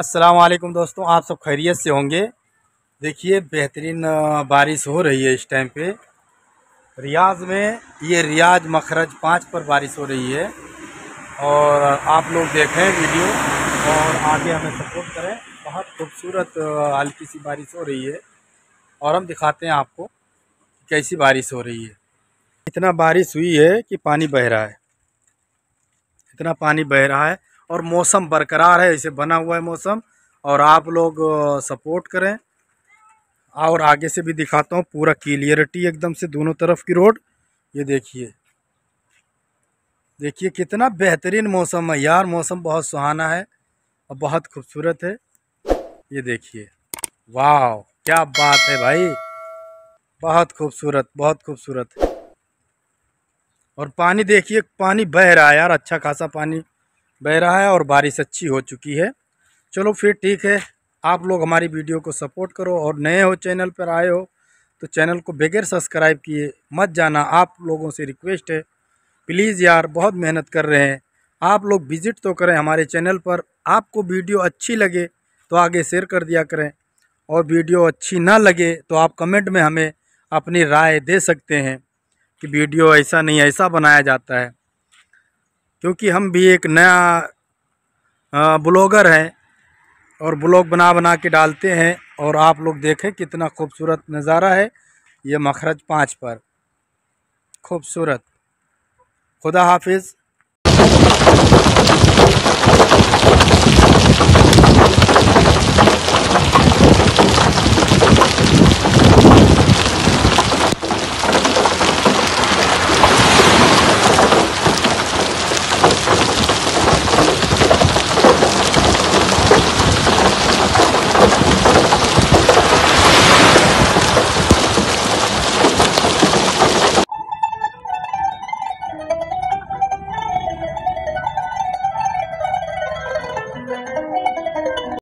वालेकुम दोस्तों, आप सब खैरियत से होंगे। देखिए, बेहतरीन बारिश हो रही है इस टाइम पे। रियाज में, ये रियाज मखरज पाँच पर बारिश हो रही है। और आप लोग देखें वीडियो, और आगे हमें सपोर्ट करें। बहुत खूबसूरत हल्की सी बारिश हो रही है। और हम दिखाते हैं आपको कैसी बारिश हो रही है। इतना बारिश हुई है कि पानी बह रहा है। इतना पानी बह रहा है और मौसम बरकरार है, इसे बना हुआ है मौसम। और आप लोग सपोर्ट करें। और आगे से भी दिखाता हूँ, पूरा क्लियरिटी एकदम से दोनों तरफ़ की रोड। ये देखिए। देखिए कितना बेहतरीन मौसम है यार, मौसम बहुत सुहाना है और बहुत खूबसूरत है। ये देखिए। वाह क्या बात है भाई। बहुत खूबसूरत बहुत खूबसूरत। और पानी देखिए, पानी बह रहा है यार अच्छा खासा पानी। बह रहा है और बारिश अच्छी हो चुकी है। चलो फिर ठीक है, आप लोग हमारी वीडियो को सपोर्ट करो और नए हो चैनल पर आए हो तो चैनल को बगैर सब्सक्राइब किए मत जाना। आप लोगों से रिक्वेस्ट है, प्लीज़ यार बहुत मेहनत कर रहे हैं। आप लोग विज़िट तो करें हमारे चैनल पर, आपको वीडियो अच्छी लगे तो आगे शेयर कर दिया करें, और वीडियो अच्छी ना लगे तो आप कमेंट में हमें अपनी राय दे सकते हैं कि वीडियो ऐसा नहीं, ऐसा बनाया जाता है। क्योंकि हम भी एक नया ब्लॉगर हैं और ब्लॉग बना बना के डालते हैं और आप लोग देखें कितना खूबसूरत नज़ारा है ये मखरज पाँच पर। खूबसूरत। खुदा हाफिज़।